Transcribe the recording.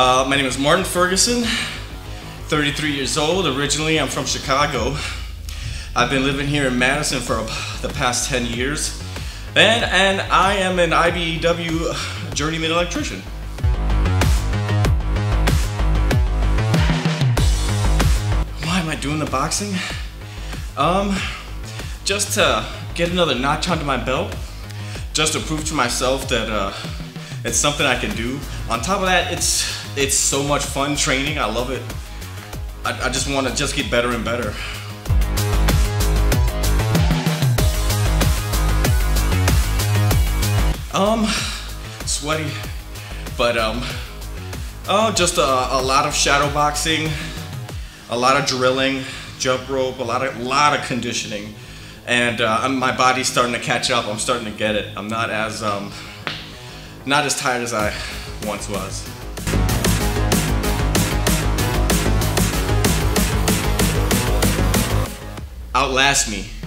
Uh, my name is Martin Ferguson, 33 years old. Originally, I'm from Chicago. I've been living here in Madison for the past 10 years. And, and I am an IBEW journeyman electrician. Why am I doing the boxing? Um, just to get another notch onto my belt. Just to prove to myself that uh, it's something I can do. On top of that, it's it's so much fun training. I love it. I, I just want to just get better and better. Um, sweaty, but um, oh, just a, a lot of shadow boxing, a lot of drilling, jump rope, a lot of lot of conditioning, and uh, my body's starting to catch up. I'm starting to get it. I'm not as um, not as tired as I once was. Outlast me.